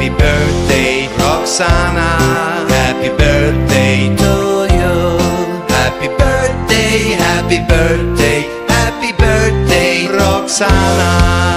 Happy birthday, Roxana. Happy birthday to you. Happy birthday, happy birthday, happy birthday, Roxana.